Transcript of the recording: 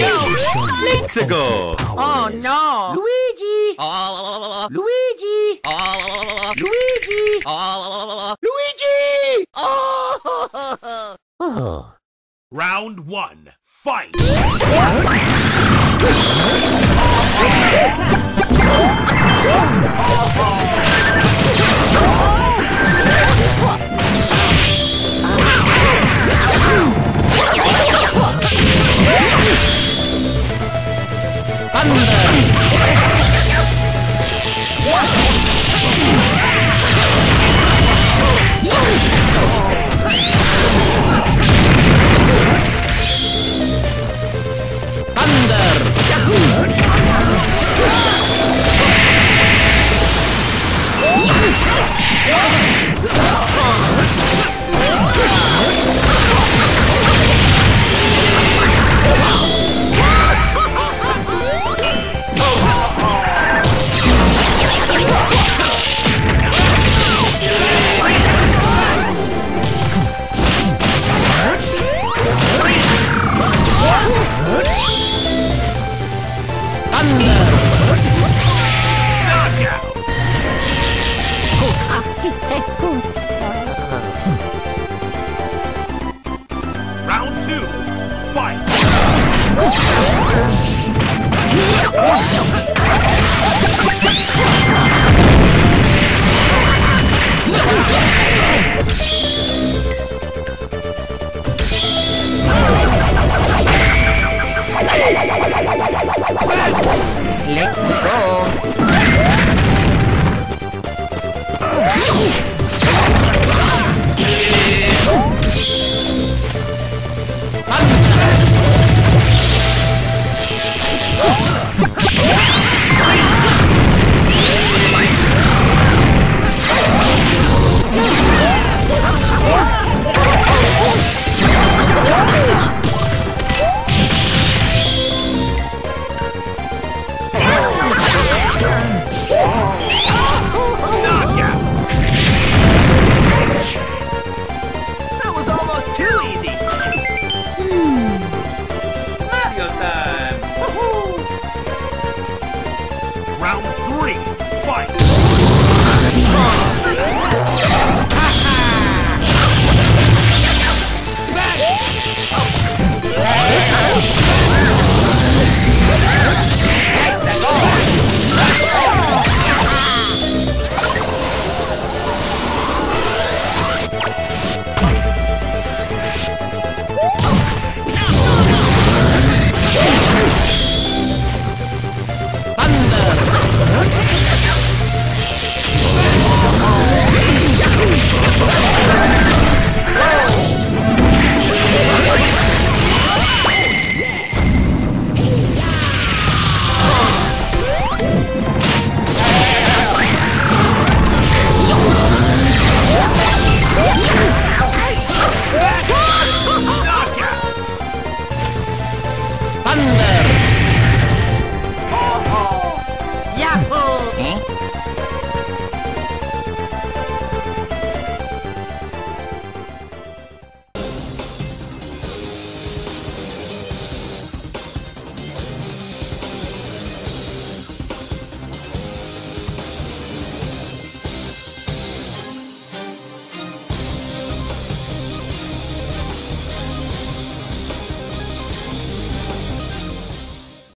Let's go. Oh, oh no! Luigi! Oh, Luigi! oh, Luigi! oh, Luigi! oh. Round one. Fight!